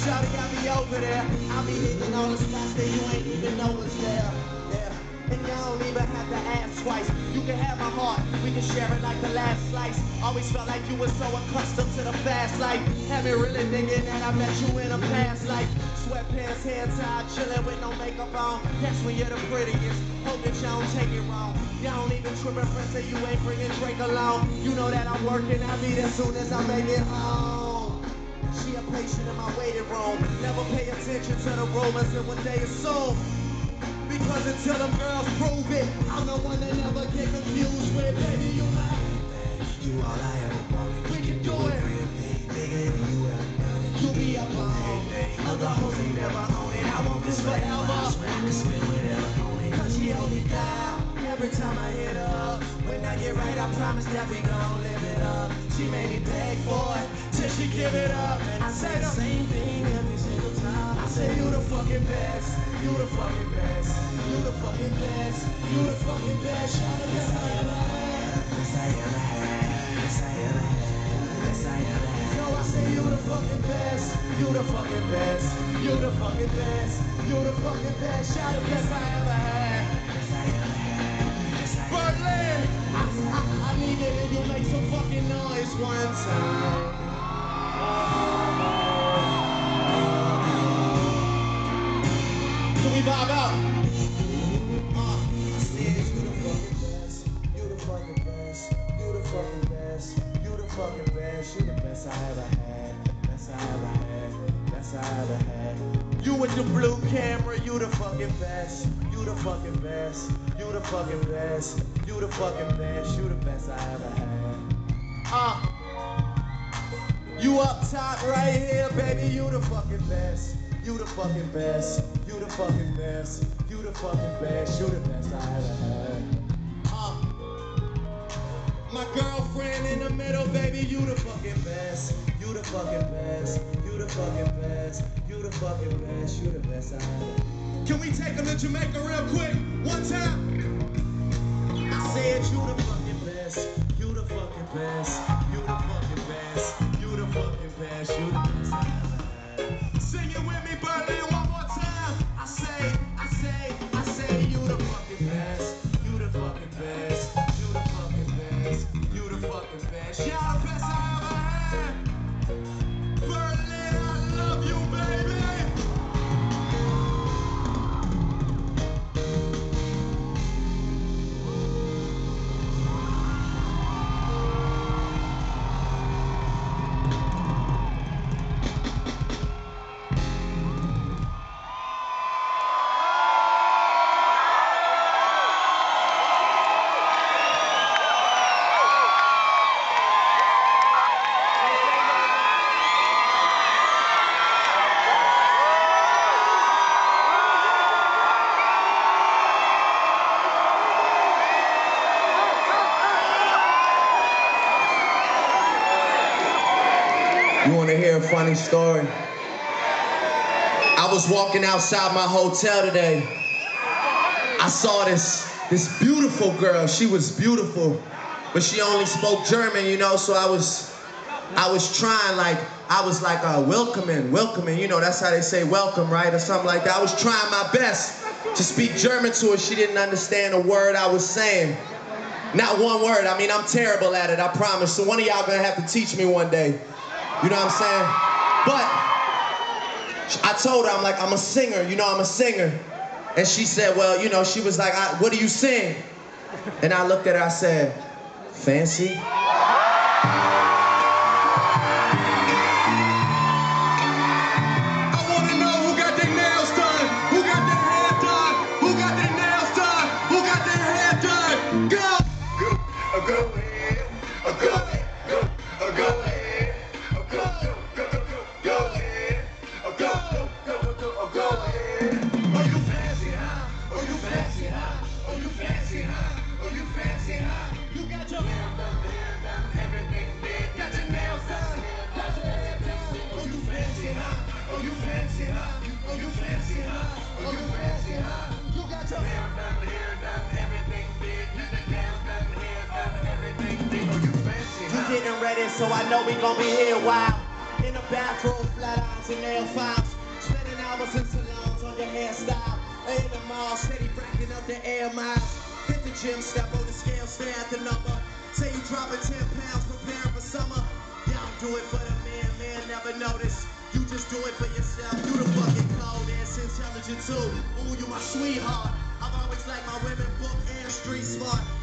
Shawty, I'll be over there. I'll be hitting all the spots that you ain't even know was there. Yeah. And you don't even have to ask twice. You can have my heart. We can share it like the last slice. Always felt like you were so accustomed to the fast life. Have me really thinking that I met you in a past life. Sweatpants, hair tied, chilling with no makeup on. That's when you're the prettiest. Hope that y'all don't take it wrong. Y'all don't even trip and friends say you ain't bringing Drake along. You know that I'm working. I'll be there soon as I make it home. Patient in my waiting room. Never pay attention to the rumors and what they assume. Because until them girls prove it, I'm the one that never get confused with. Baby, you my You all I ever wanted. We can do it. Than you it. You be up on. Other hoes ain't never on it. I want this forever. I can spend whatever on it. Cause she it down every time I hit her up. When I get right, I promise that we gon' live it up. She made me beg for it she give it up. And I say the same thing every single time. I say you the fucking best, you the fucking best, you the fucking best, you the fucking best. The best I ever had. Best I ever had. Best I ever had. Best I ever had. No, I say you the fucking best, you the fucking best, you the fucking best, you the fucking best. The best I ever had. Best I ever had. Best I ever Berlin, I, I, I need it if you make some fucking noise one time. Fucking best, you with the blue camera, you the fucking best, you the fucking best, you the fucking best, you the fucking best, you the best I ever had. Uh, you up top right here, baby, you the fucking best. You the fucking best. You the fucking best. You the fucking best. You the best I ever had. Uh, my girlfriend in the middle, baby, you the fucking best. You the fucking best. You the fucking best. You the fucking best. You the best I ever. Can we take them to Jamaica real quick? You want to hear a funny story? I was walking outside my hotel today. I saw this this beautiful girl. She was beautiful, but she only spoke German, you know. So I was I was trying like I was like uh, welcoming, welcoming. You know, that's how they say welcome, right, or something like that. I was trying my best to speak German to her. She didn't understand a word I was saying. Not one word. I mean, I'm terrible at it. I promise. So one of y'all gonna have to teach me one day. You know what I'm saying? But I told her, I'm like, I'm a singer, you know, I'm a singer. And she said, well, you know, she was like, what do you sing? And I looked at her, I said, fancy? So I know we gon' be here a while. In the bathroom, flat irons and nail files. Spending hours in salons on your hairstyle. In the mall, steady racking up the air miles. Hit the gym, step on the scale, stare at the number. Say you dropping 10 pounds, preparing for summer. Yeah, I'm do it for the man, man never notice. You just do it for yourself. You the fucking coldest, intelligent too. Ooh, you my sweetheart. I've always liked my women book and street smart.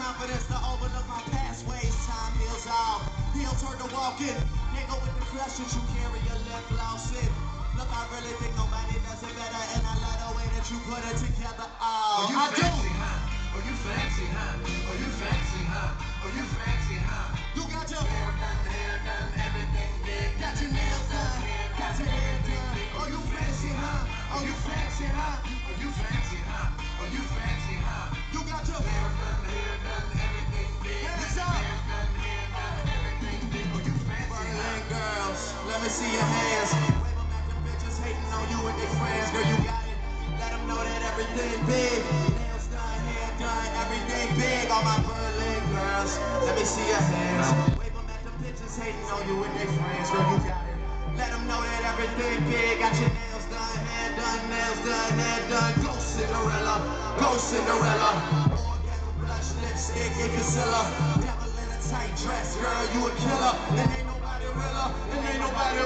Confidence to overlook my past ways. Time heals all. Heels hurt to walk in. Nigga with the questions you carry your gloss in. Look, I really think nobody does it better, and I love the way that you put it together. Oh, Oh, you I do. huh? Oh, you fancy, huh? Oh, you fancy, huh? Oh, you fancy, huh? See your hands. Wave 'em at the bitches hating on you and their friends. Girl, you got it. Let 'em know that everything big. Nails done, hair done, everything big. All my Berlin girls, let me see your hands. Wave 'em at the bitches hating on you and their friends. Girl, you got it. Let 'em know that everything big. Got your nails done, hair done, nails done, hair done. Go Cinderella, go Cinderella. Orgasm, blush, lipstick, and concealer. Devil in a tight dress, girl, you a killer. And ain't nobody realer, and ain't nobody